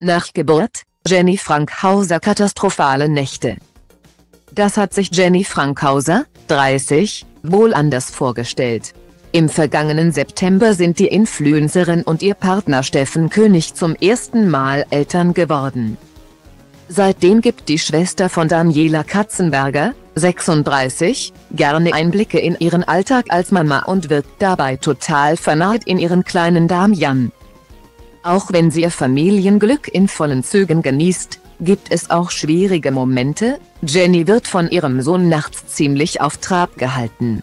Nach Geburt, Jenny Frankhauser katastrophale Nächte. Das hat sich Jenny Frankhauser, 30, wohl anders vorgestellt. Im vergangenen September sind die Influencerin und ihr Partner Steffen König zum ersten Mal Eltern geworden. Seitdem gibt die Schwester von Daniela Katzenberger, 36, gerne Einblicke in ihren Alltag als Mama und wirkt dabei total vernarrt in ihren kleinen Damian. Auch wenn sie ihr Familienglück in vollen Zügen genießt, gibt es auch schwierige Momente, Jenny wird von ihrem Sohn nachts ziemlich auf Trab gehalten.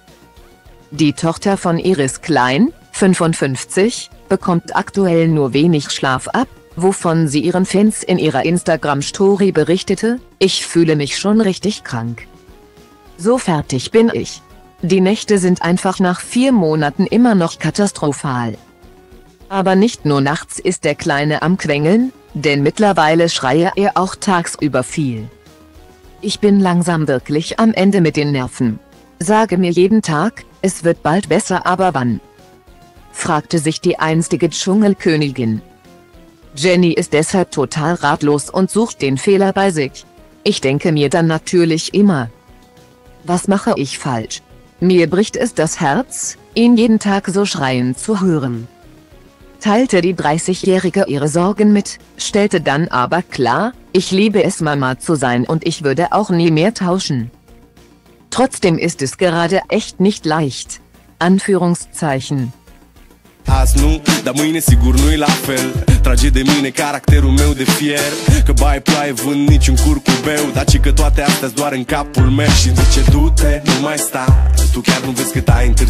Die Tochter von Iris Klein, 55, bekommt aktuell nur wenig Schlaf ab, wovon sie ihren Fans in ihrer Instagram-Story berichtete, ich fühle mich schon richtig krank. So fertig bin ich. Die Nächte sind einfach nach vier Monaten immer noch katastrophal. Aber nicht nur nachts ist der Kleine am Quengeln, denn mittlerweile schreie er auch tagsüber viel. Ich bin langsam wirklich am Ende mit den Nerven. Sage mir jeden Tag, es wird bald besser aber wann? fragte sich die einstige Dschungelkönigin. Jenny ist deshalb total ratlos und sucht den Fehler bei sich. Ich denke mir dann natürlich immer. Was mache ich falsch? Mir bricht es das Herz, ihn jeden Tag so schreien zu hören teilte die 30-Jährige ihre Sorgen mit, stellte dann aber klar, ich liebe es Mama zu sein und ich würde auch nie mehr tauschen. Trotzdem ist es gerade echt nicht leicht. Anführungszeichen. Azi nu, dar mâine sigur nu-i la fel Trage de mine caracterul meu de fier Că bai ploaie vând niciun curcubeu Dar ci că toate astea doar în capul meu Și zice du-te, nu mai sta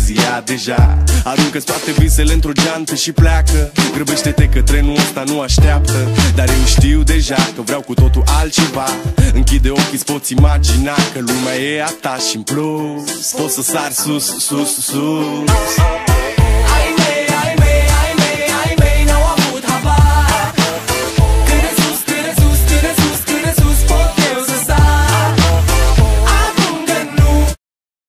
cât ai întârziat deja. Aruncă-ți toate visele într-o geantă și pleacă. Grăbește-te că trenul ăsta nu așteaptă. Dar eu știu deja că vreau cu totul altceva. Închide ochii, îți poți imagina că lumea e a ta și în plus. Poți să sari sus, sus, sus